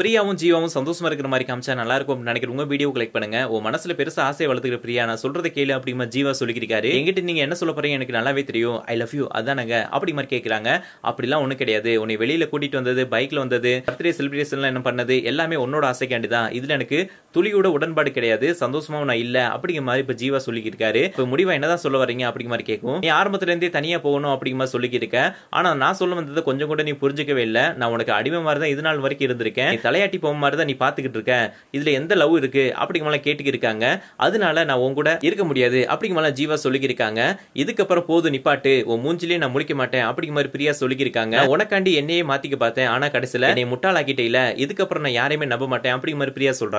பிரியாவும் ஜீவாவும் சந்தோஷமா இருக்கிற மாதிரி காமிச்சா நல்லா இருக்கும் நினைக்கிற உங்க வீடியோ கிளிக் பண்ணுங்க. உன் மனசுல பெருசா ஆசையை வளர்த்துக்கிற பிரியா நான் சொல்றதை கேளு அப்படிமா ஜீவா சொல்லிக்கிறாரு எங்கிட்ட நீங்க என்ன சொல்ல போறீங்க எனக்கு நல்லாவே தெரியும். ஐ லவ் யூ அதானங்க. அப்படி மாதிரி கேட்கறாங்க அப்படிலாம் ஒண்ணும் கிடையாது. உன்னை வெளியில கூட்டிட்டு வந்தது பைக்ல வந்தது பர்த்டே செலிப்ரேஷன்லாம் என்ன பண்ணது எல்லாமே உன்னோட ஆசைக்காண்டி தான் இதுல எனக்கு துளியோட உடன்பாடு கிடையாது. சந்தோஷமாவும் நான் இல்ல அப்படிங்கிற மாதிரி இப்ப ஜீவா சொல்லிக்கிருக்காரு. இப்ப முடிவா என்னதான் சொல்ல வரீங்க அப்படிங்கிற மாதிரி கேட்கும். நீ ஆரம்பத்துல இருந்தே தனியா போகணும் அப்படிங்கிற மாதிரி சொல்லிக்கிருக்க. ஆனா நான் சொல்ல வந்ததை கொஞ்சம் கூட நீ புரிஞ்சுக்கவே இல்ல. நான் உனக்கு அடிமை மாதிரி தான் இது நாள் வரைக்கும் இருந்திருக்கேன். தலையாட்டி போக மாதிரி தான் நீ பார்த்துக்கிட்டு இருக்க. இதில் எந்த லவ் இருக்கு? அப்படிங்க மாதிரி கேட்டுக்கிருக்காங்க. அதனால நான் உன் கூட இருக்க முடியாது. அப்படிங்க மாதிரி ஜீவா சொல்லிக்கிருக்காங்க. இதுக்கப்புறம் போது நிப்பாட்டு. உன் மூஞ்சிலே நான் முழிக்க மாட்டேன். அப்படிங்க மாதிரி பிரியா சொல்லிக்கிருக்காங்க. உனக்காண்டி என்னையே மாற்றிக்க பார்த்தேன். ஆனால் கடைசியில் நீ முட்டாளாக்கிட்டே இல்லை. இதுக்கப்புறம் நான் யாரையுமே நம்ப மாட்டேன். அப்படிங்க மாதிரி பிரியா சொல்றாங்க.